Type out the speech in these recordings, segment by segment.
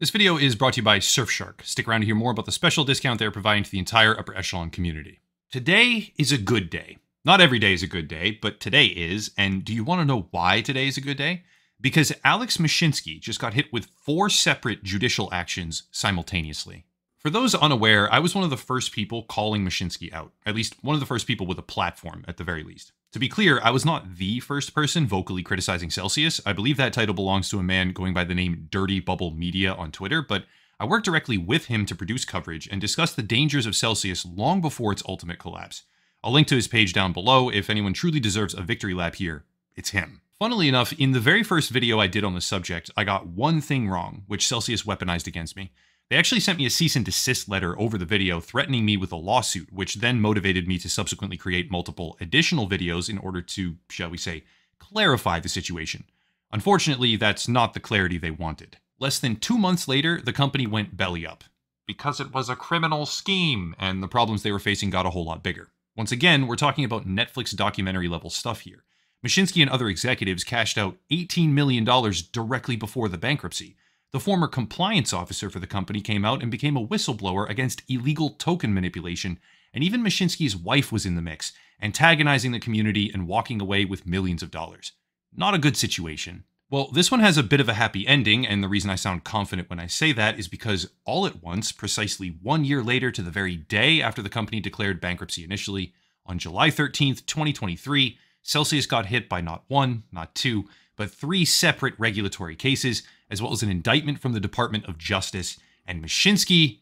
This video is brought to you by Surfshark. Stick around to hear more about the special discount they're providing to the entire upper echelon community. Today is a good day. Not every day is a good day, but today is. And do you want to know why today is a good day? Because Alex Mashinsky just got hit with four separate judicial actions simultaneously. For those unaware, I was one of the first people calling Mashinsky out, at least one of the first people with a platform at the very least. To be clear, I was not the first person vocally criticizing Celsius. I believe that title belongs to a man going by the name Dirty Bubble Media on Twitter, but I worked directly with him to produce coverage and discuss the dangers of Celsius long before its ultimate collapse. I'll link to his page down below. If anyone truly deserves a victory lap here, it's him. Funnily enough, in the very first video I did on the subject, I got one thing wrong, which Celsius weaponized against me. They actually sent me a cease and desist letter over the video threatening me with a lawsuit, which then motivated me to subsequently create multiple additional videos in order to, shall we say, clarify the situation. Unfortunately, that's not the clarity they wanted. Less than two months later, the company went belly up. Because it was a criminal scheme, and the problems they were facing got a whole lot bigger. Once again, we're talking about Netflix documentary level stuff here. Mashinsky and other executives cashed out $18 million directly before the bankruptcy, the former compliance officer for the company came out and became a whistleblower against illegal token manipulation, and even Mashinsky's wife was in the mix, antagonizing the community and walking away with millions of dollars. Not a good situation. Well, this one has a bit of a happy ending, and the reason I sound confident when I say that is because all at once, precisely one year later to the very day after the company declared bankruptcy initially, on July 13th, 2023, Celsius got hit by not one, not two, but three separate regulatory cases, as well as an indictment from the Department of Justice, and Mashinsky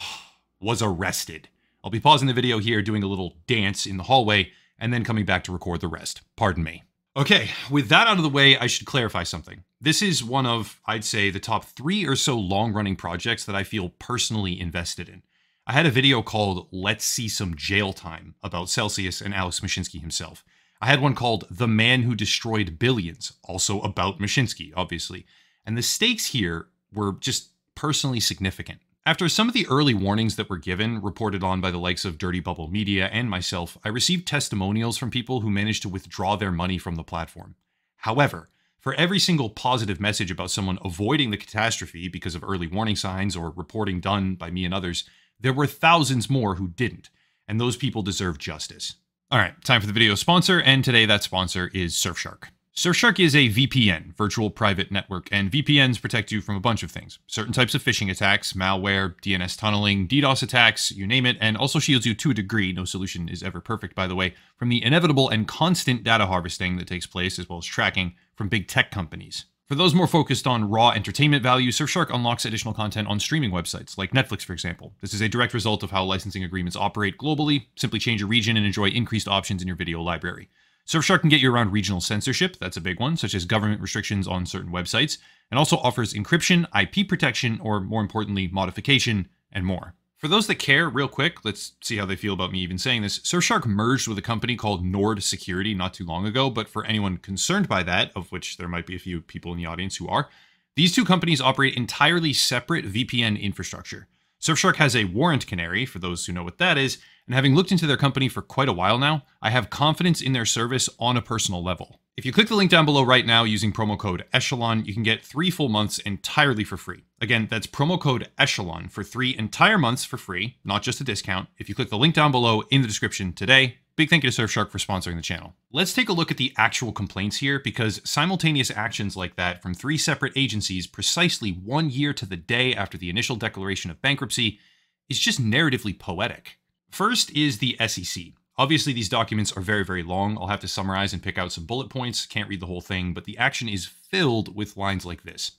was arrested. I'll be pausing the video here, doing a little dance in the hallway, and then coming back to record the rest. Pardon me. Okay, with that out of the way, I should clarify something. This is one of, I'd say, the top three or so long running projects that I feel personally invested in. I had a video called Let's See Some Jail Time about Celsius and Alex Mashinsky himself. I had one called The Man Who Destroyed Billions, also about Mashinsky, obviously. And the stakes here were just personally significant. After some of the early warnings that were given, reported on by the likes of Dirty Bubble Media and myself, I received testimonials from people who managed to withdraw their money from the platform. However, for every single positive message about someone avoiding the catastrophe because of early warning signs or reporting done by me and others, there were thousands more who didn't, and those people deserve justice. All right, time for the video sponsor, and today that sponsor is Surfshark. Surfshark is a VPN, virtual private network, and VPNs protect you from a bunch of things. Certain types of phishing attacks, malware, DNS tunneling, DDoS attacks, you name it, and also shields you to a degree, no solution is ever perfect by the way, from the inevitable and constant data harvesting that takes place as well as tracking from big tech companies. For those more focused on raw entertainment value, Surfshark unlocks additional content on streaming websites, like Netflix, for example. This is a direct result of how licensing agreements operate globally. Simply change your region and enjoy increased options in your video library. Surfshark can get you around regional censorship, that's a big one, such as government restrictions on certain websites, and also offers encryption, IP protection, or more importantly, modification, and more. For those that care, real quick, let's see how they feel about me even saying this. Surfshark merged with a company called Nord Security not too long ago, but for anyone concerned by that, of which there might be a few people in the audience who are, these two companies operate entirely separate VPN infrastructure. Surfshark has a warrant canary, for those who know what that is, and having looked into their company for quite a while now, I have confidence in their service on a personal level. If you click the link down below right now using promo code ECHELON, you can get three full months entirely for free. Again, that's promo code ECHELON for three entire months for free, not just a discount. If you click the link down below in the description today, big thank you to Surfshark for sponsoring the channel. Let's take a look at the actual complaints here because simultaneous actions like that from three separate agencies precisely one year to the day after the initial declaration of bankruptcy is just narratively poetic. First is the SEC. Obviously, these documents are very, very long. I'll have to summarize and pick out some bullet points. Can't read the whole thing, but the action is filled with lines like this.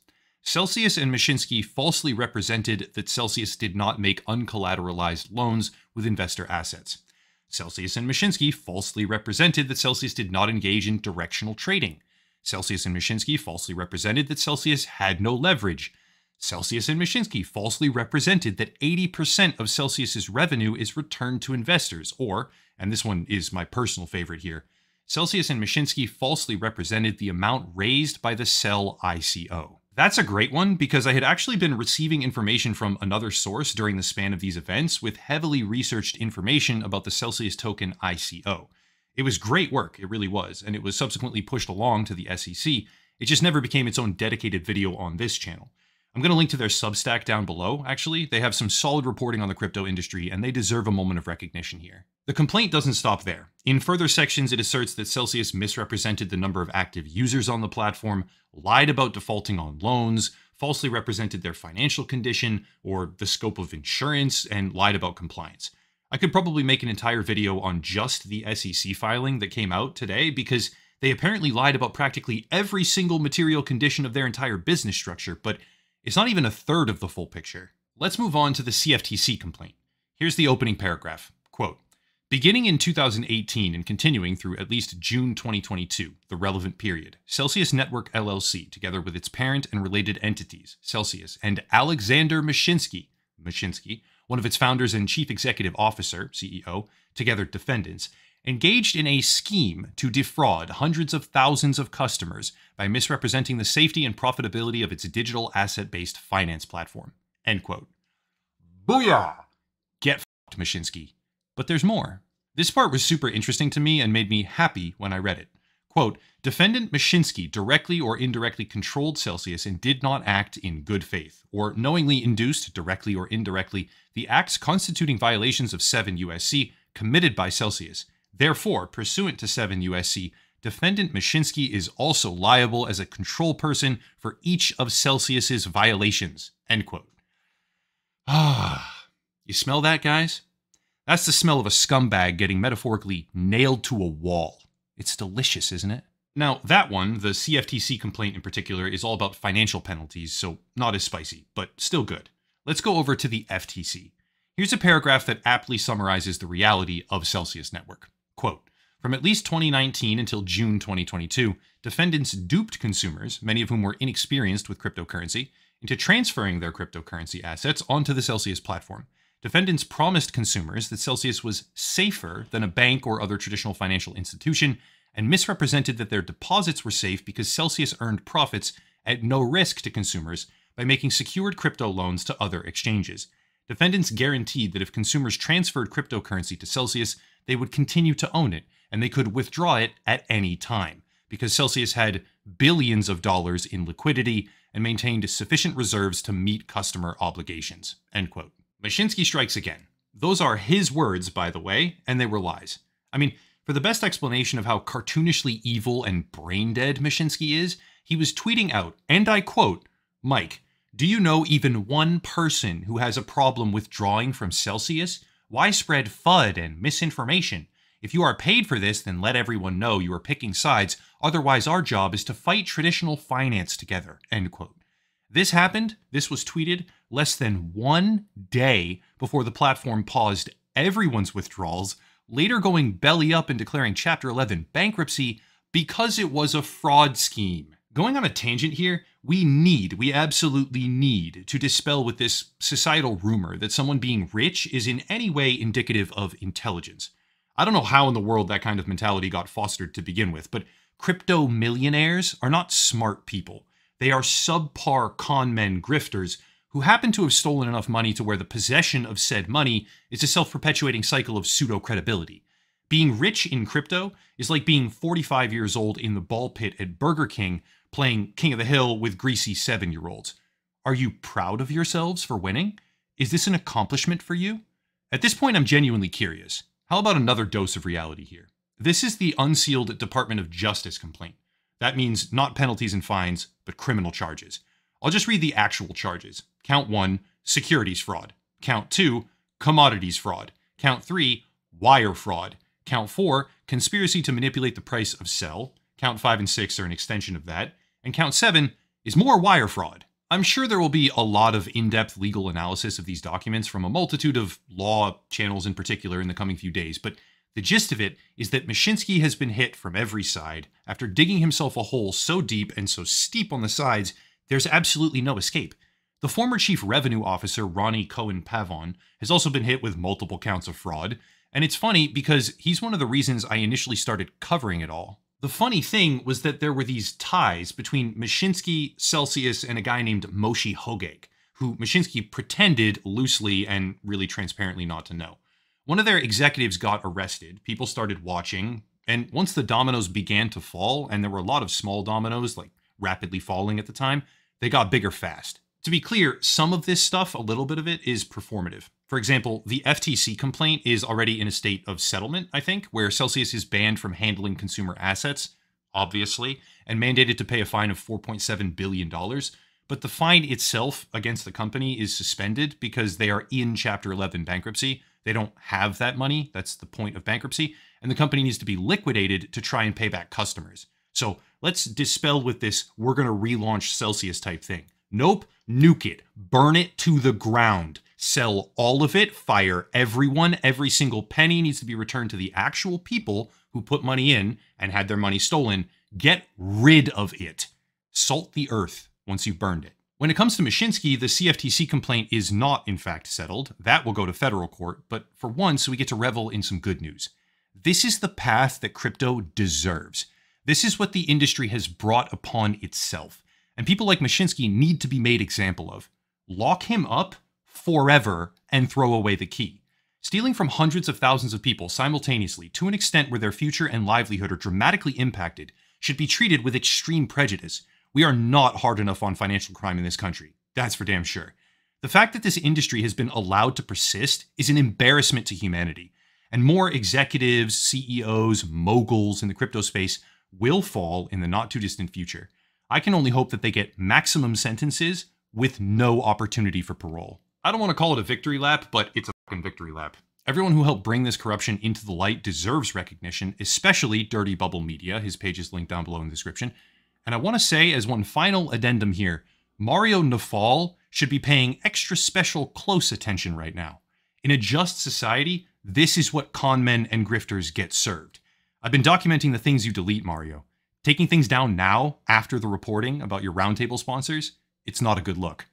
Celsius and Mashinsky falsely represented that Celsius did not make uncollateralized loans with investor assets. Celsius and Mashinsky falsely represented that Celsius did not engage in directional trading. Celsius and Mashinsky falsely represented that Celsius had no leverage. Celsius and Mashinsky falsely represented that 80% of Celsius's revenue is returned to investors, or and this one is my personal favorite here, Celsius and Mashinsky falsely represented the amount raised by the CEL ICO. That's a great one because I had actually been receiving information from another source during the span of these events with heavily researched information about the Celsius token ICO. It was great work, it really was, and it was subsequently pushed along to the SEC. It just never became its own dedicated video on this channel. I'm going to link to their Substack down below, actually. They have some solid reporting on the crypto industry, and they deserve a moment of recognition here. The complaint doesn't stop there. In further sections, it asserts that Celsius misrepresented the number of active users on the platform, lied about defaulting on loans, falsely represented their financial condition or the scope of insurance, and lied about compliance. I could probably make an entire video on just the SEC filing that came out today because they apparently lied about practically every single material condition of their entire business structure, but it's not even a third of the full picture. Let's move on to the CFTC complaint. Here's the opening paragraph. Quote, Beginning in 2018 and continuing through at least June 2022, the relevant period, Celsius Network LLC, together with its parent and related entities, Celsius, and Alexander Mashinsky, Mashinsky, one of its founders and chief executive officer, CEO, together defendants, engaged in a scheme to defraud hundreds of thousands of customers by misrepresenting the safety and profitability of its digital asset-based finance platform. End quote. Booyah! Get fucked, Mashinsky. But there's more. This part was super interesting to me and made me happy when I read it. Quote, Defendant Mashinsky directly or indirectly controlled Celsius and did not act in good faith, or knowingly induced, directly or indirectly, the acts constituting violations of 7 USC committed by Celsius, Therefore, pursuant to 7 USC, defendant Mashinsky is also liable as a control person for each of Celsius's violations. End quote. Ah, you smell that, guys? That's the smell of a scumbag getting metaphorically nailed to a wall. It's delicious, isn't it? Now, that one, the CFTC complaint in particular, is all about financial penalties, so not as spicy, but still good. Let's go over to the FTC. Here's a paragraph that aptly summarizes the reality of Celsius Network. Quote, from at least 2019 until June 2022, defendants duped consumers, many of whom were inexperienced with cryptocurrency, into transferring their cryptocurrency assets onto the Celsius platform. Defendants promised consumers that Celsius was safer than a bank or other traditional financial institution and misrepresented that their deposits were safe because Celsius earned profits at no risk to consumers by making secured crypto loans to other exchanges. Defendants guaranteed that if consumers transferred cryptocurrency to Celsius, they would continue to own it and they could withdraw it at any time because Celsius had billions of dollars in liquidity and maintained sufficient reserves to meet customer obligations. End quote. Mashinsky strikes again. Those are his words, by the way, and they were lies. I mean, for the best explanation of how cartoonishly evil and brain dead Mashinsky is, he was tweeting out, and I quote, Mike, do you know even one person who has a problem withdrawing from Celsius? Why spread FUD and misinformation? If you are paid for this, then let everyone know you are picking sides. Otherwise, our job is to fight traditional finance together. End quote. This happened, this was tweeted less than one day before the platform paused everyone's withdrawals, later going belly up and declaring Chapter 11 bankruptcy because it was a fraud scheme. Going on a tangent here, we need, we absolutely need to dispel with this societal rumor that someone being rich is in any way indicative of intelligence. I don't know how in the world that kind of mentality got fostered to begin with, but crypto millionaires are not smart people. They are subpar con men grifters who happen to have stolen enough money to where the possession of said money is a self perpetuating cycle of pseudo credibility. Being rich in crypto is like being 45 years old in the ball pit at Burger King playing King of the Hill with greasy seven year olds. Are you proud of yourselves for winning? Is this an accomplishment for you? At this point, I'm genuinely curious. How about another dose of reality here? This is the unsealed Department of Justice complaint. That means not penalties and fines, but criminal charges. I'll just read the actual charges. Count 1, securities fraud. Count 2, commodities fraud. Count 3, wire fraud. Count 4, conspiracy to manipulate the price of CEL. Count 5 and 6 are an extension of that and count seven is more wire fraud. I'm sure there will be a lot of in depth legal analysis of these documents from a multitude of law channels in particular in the coming few days, but the gist of it is that Mashinsky has been hit from every side after digging himself a hole so deep and so steep on the sides, there's absolutely no escape. The former chief revenue officer, Roni Cohen Pavon, has also been hit with multiple counts of fraud. And it's funny because he's one of the reasons I initially started covering it all. The funny thing was that there were these ties between Mashinsky, Celsius, and a guy named Moshe Hogeg, who Mashinsky pretended loosely and really transparently not to know. One of their executives got arrested, people started watching, and once the dominoes began to fall, and there were a lot of small dominoes, like rapidly falling at the time, they got bigger fast. To be clear, some of this stuff, a little bit of it, is performative. For example, the FTC complaint is already in a state of settlement, I think, where Celsius is banned from handling consumer assets, obviously, and mandated to pay a fine of $4.7 billion. But the fine itself against the company is suspended because they are in Chapter 11 bankruptcy. They don't have that money. That's the point of bankruptcy. And the company needs to be liquidated to try and pay back customers. So let's dispel with this we're going to relaunch Celsius type thing. Nope, nuke it, burn it to the ground, sell all of it, fire everyone. Every single penny needs to be returned to the actual people who put money in and had their money stolen. Get rid of it. Salt the earth once you've burned it. When it comes to Mashinsky, the CFTC complaint is not, in fact, settled. That will go to federal court, but for once, we get to revel in some good news. This is the path that crypto deserves. This is what the industry has brought upon itself. And people like Mashinsky need to be made example of. Lock him up forever and throw away the key. Stealing from hundreds of thousands of people simultaneously to an extent where their future and livelihood are dramatically impacted should be treated with extreme prejudice. We are not hard enough on financial crime in this country. That's for damn sure. The fact that this industry has been allowed to persist is an embarrassment to humanity. And more executives, CEOs, moguls in the crypto space will fall in the not too distant future. I can only hope that they get maximum sentences with no opportunity for parole. I don't want to call it a victory lap, but it's a fucking victory lap. Everyone who helped bring this corruption into the light deserves recognition, especially Dirty Bubble Media. His page is linked down below in the description. And I want to say, as one final addendum here, Mario Nawfal should be paying extra special close attention right now. In a just society, this is what conmen and grifters get served. I've been documenting the things you delete, Mario. Taking things down now, after the reporting about your roundtable sponsors, it's not a good look.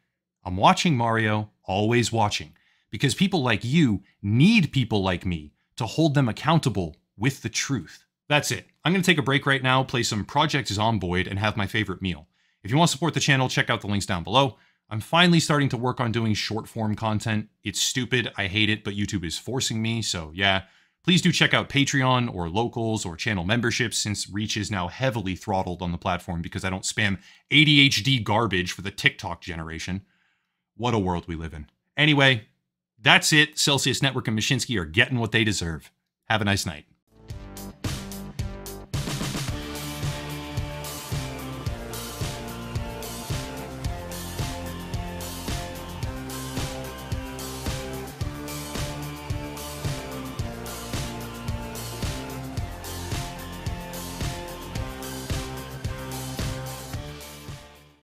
I'm watching, Mario, always watching, because people like you need people like me to hold them accountable with the truth. That's it. I'm going to take a break right now, play some Project Zomboid, and have my favorite meal. If you want to support the channel, check out the links down below. I'm finally starting to work on doing short form content. It's stupid, I hate it, but YouTube is forcing me, so yeah. Please do check out Patreon or locals or channel memberships since reach is now heavily throttled on the platform because I don't spam ADHD garbage for the TikTok generation. What a world we live in. Anyway, that's it. Celsius Network and Mashinsky are getting what they deserve. Have a nice night.